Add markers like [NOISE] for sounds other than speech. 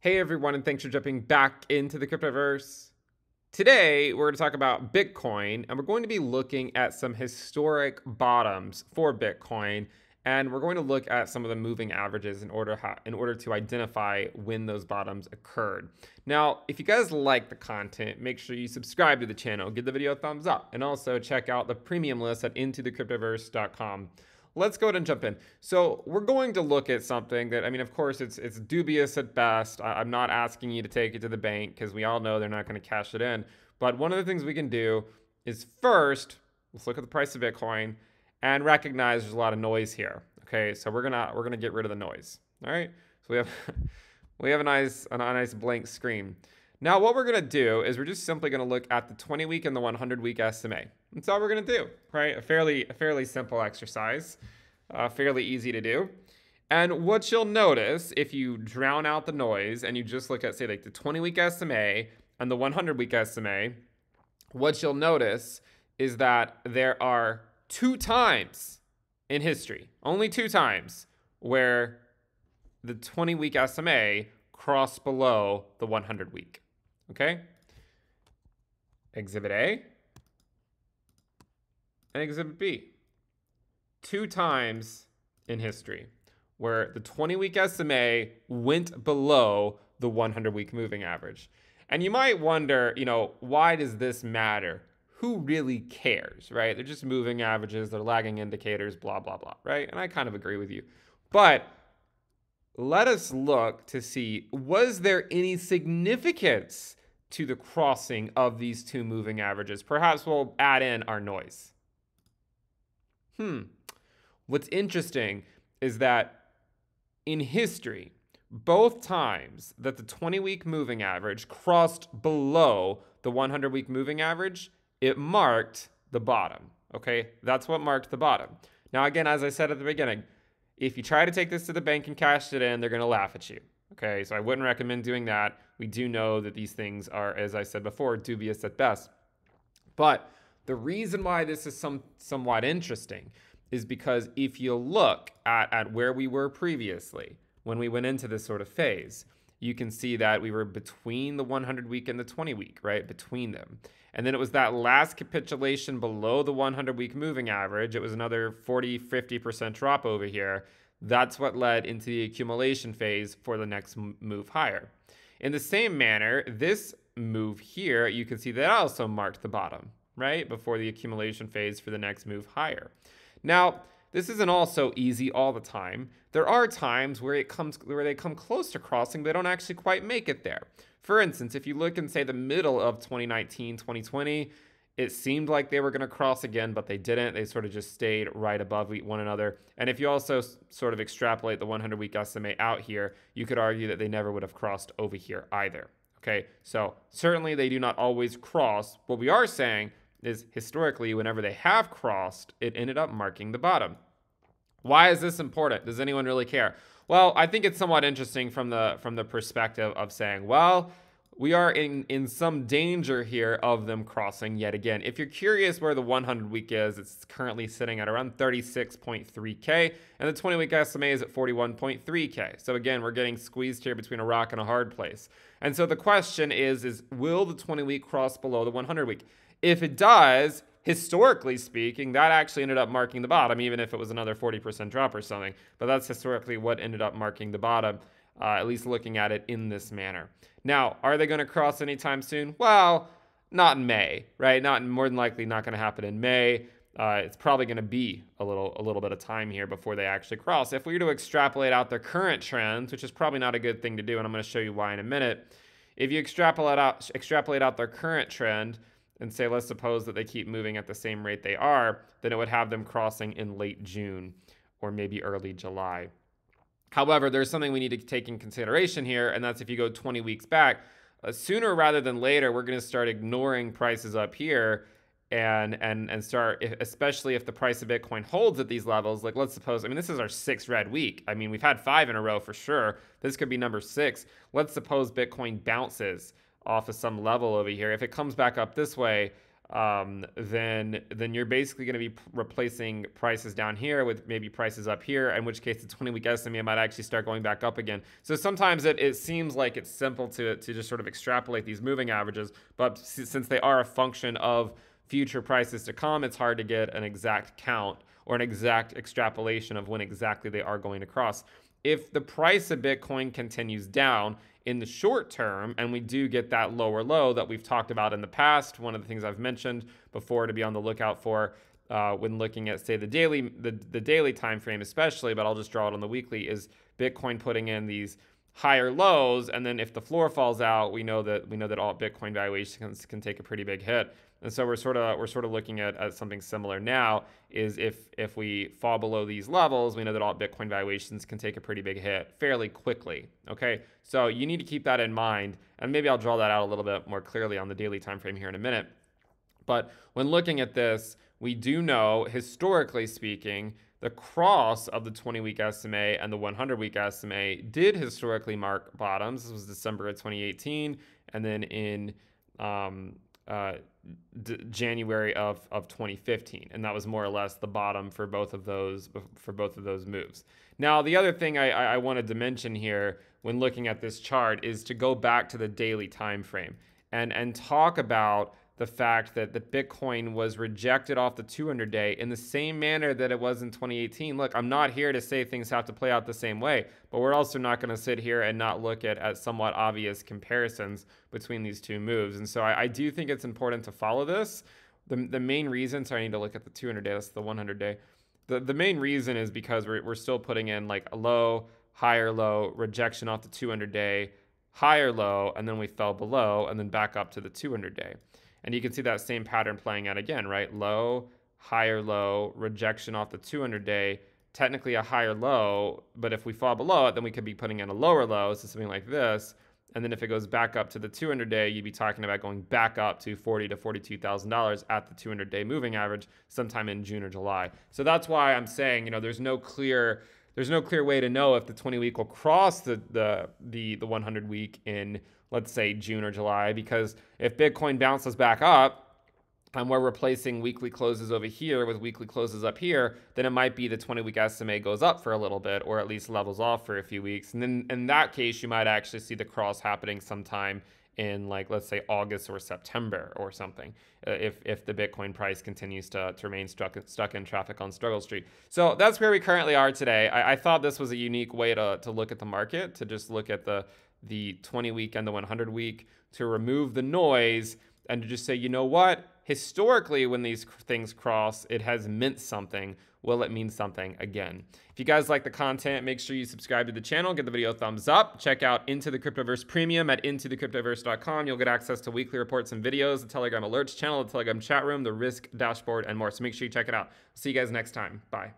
Hey everyone, and thanks for jumping back into the cryptoverse. Today, we're going to talk about Bitcoin, and we're going to be looking at some historic bottoms for Bitcoin, and we're going to look at some of the moving averages in order in order to identify when those bottoms occurred. Now, if you guys like the content, make sure you subscribe to the channel, give the video a thumbs up, and also check out the premium list at intothecryptoverse.com let's go ahead and jump in. So we're going to look at something that, I mean, of course, it's it's dubious at best. I, am not asking you to take it to the bank because we all know they're not going to cash it in. But one of the things we can do is first, let's look at the price of Bitcoin and recognize there's a lot of noise here. Okay, so we're gonna we're gonna get rid of the noise. All right, so we have [LAUGHS] we have a nice a nice blank screen. Now what we're gonna do is we're just simply gonna look at the 20 week and the 100 week SMA. That's all we're gonna do, right? A fairly, a fairly simple exercise, uh, fairly easy to do. And what you'll notice if you drown out the noise and you just look at, say, like the 20 week SMA and the 100 week SMA, what you'll notice is that there are two times in history, only two times, where the 20 week SMA crossed below the 100 week. Okay? Exhibit A and Exhibit B. Two times in history where the 20 week SMA went below the 100 week moving average. And you might wonder, you know, why does this matter? Who really cares, right? They're just moving averages, they're lagging indicators, blah, blah, blah, right? And I kind of agree with you. But let us look to see was there any significance to the crossing of these two moving averages? Perhaps we'll add in our noise. Hmm. What's interesting is that in history, both times that the 20 week moving average crossed below the 100 week moving average, it marked the bottom. Okay, that's what marked the bottom. Now, again, as I said at the beginning, if you try to take this to the bank and cash it in, they're going to laugh at you. Okay, so I wouldn't recommend doing that. We do know that these things are, as I said before, dubious at best. But the reason why this is some somewhat interesting is because if you look at, at where we were previously when we went into this sort of phase, you can see that we were between the 100 week and the 20 week, right? Between them. And then it was that last capitulation below the 100 week moving average. It was another 40, 50% drop over here. That's what led into the accumulation phase for the next move higher. In the same manner, this move here, you can see that also marked the bottom right? Before the accumulation phase for the next move higher. Now, this isn't all so easy all the time. There are times where it comes where they come close to crossing, but they don't actually quite make it there. For instance, if you look in say the middle of 2019, 2020, it seemed like they were going to cross again, but they didn't. They sort of just stayed right above one another. And if you also sort of extrapolate the 100 week SMA out here, you could argue that they never would have crossed over here either. Okay, so certainly they do not always cross. What we are saying is historically, whenever they have crossed, it ended up marking the bottom. Why is this important? Does anyone really care? Well, I think it's somewhat interesting from the from the perspective of saying, well, we are in, in some danger here of them crossing yet again. If you're curious where the 100 week is, it's currently sitting at around 36.3K, and the 20 week SMA is at 41.3K. So again, we're getting squeezed here between a rock and a hard place. And so the question is, is will the 20 week cross below the 100 week? If it does, historically speaking, that actually ended up marking the bottom, even if it was another 40% drop or something. But that's historically what ended up marking the bottom, uh, at least looking at it in this manner. Now, are they going to cross anytime soon? Well, not in May, right? Not more than likely not going to happen in May. Uh, it's probably going to be a little a little bit of time here before they actually cross. If we were to extrapolate out their current trends, which is probably not a good thing to do, and I'm going to show you why in a minute. If you extrapolate out extrapolate out their current trend, and say, let's suppose that they keep moving at the same rate they are, then it would have them crossing in late June or maybe early July. However, there's something we need to take in consideration here, and that's if you go 20 weeks back, uh, sooner rather than later, we're going to start ignoring prices up here and and and start especially if the price of bitcoin holds at these levels like let's suppose i mean this is our sixth red week. I mean we've had five in a row for sure. This could be number six. Let's suppose bitcoin bounces off of some level over here. If it comes back up this way, um, then then you're basically going to be p- replacing prices down here with maybe prices up here, in which case the 20 week SMA might actually start going back up again. So sometimes it, it seems like it's simple to, to just sort of extrapolate these moving averages, but since they are a function of future prices to come, it's hard to get an exact count or an exact extrapolation of when exactly they are going to cross. If the price of Bitcoin continues down, in the short term, and we do get that lower low that we've talked about in the past. One of the things I've mentioned before to be on the lookout for uh, when looking at say the daily the, the daily time frame especially, but I'll just draw it on the weekly is Bitcoin putting in these higher lows, and then if the floor falls out, we know that we know that all Bitcoin valuations can, can take a pretty big hit. And so we're sort of we're sort of looking at, at something similar now. Is if if we fall below these levels, we know that all Bitcoin valuations can take a pretty big hit fairly quickly. Okay, so you need to keep that in mind, and maybe I'll draw that out a little bit more clearly on the daily time frame here in a minute. But when looking at this, we do know historically speaking the cross of the 20 week SMA and the 100 week SMA did historically mark bottoms. This was December of 2018. And then in um, uh, D- January of, of 2015, and that was more or less the bottom for both of those for both of those moves. Now, the other thing I, I wanted to mention here when looking at this chart is to go back to the daily time frame and and talk about the fact that the Bitcoin was rejected off the 200 day in the same manner that it was in 2018. Look, I'm not here to say things have to play out the same way, but we're also not going to sit here and not look at, at somewhat obvious comparisons between these two moves. And so I, I do think it's important to follow this. The, the main reason, so I need to look at the 200 day, that's the 100 day. The, the main reason is because we're, we're still putting in like a low, higher low, rejection off the 200 day, higher low, and then we fell below and then back up to the 200 day. And you can see that same pattern playing out again, right? Low, higher low, rejection off the 200 day, technically a higher low, but if we fall below it, then we could be putting in a lower low, so something like this. And then if it goes back up to the 200 day, you'd be talking about going back up to 40 to 42,000 dollars at the 200 day moving average sometime in June or July. So that's why I'm saying, you know, there's no clear there's no clear way to know if the 20 week will cross the the the, the 100 week in let's say June or July, because if Bitcoin bounces back up, and we're replacing weekly closes over here with weekly closes up here, then it might be the 20 week SMA goes up for a little bit or at least levels off for a few weeks. And then in that case, you might actually see the cross happening sometime in like let's say August or September or something uh, if if the Bitcoin price continues to, to remain stuck stuck in traffic on struggle street. So that's where we currently are today. I, I thought this was a unique way to to look at the market to just look at the the 20 week and the 100 week to remove the noise and to just say, you know what? Historically, when these things cross, it has meant something. Will it mean something again? If you guys like the content, make sure you subscribe to the channel, give the video a thumbs up. Check out Into the Cryptoverse Premium at intothecryptoverse.com. You'll get access to weekly reports and videos, the Telegram alerts channel, the Telegram chat room, the risk dashboard, and more. So make sure you check it out. See you guys next time. Bye.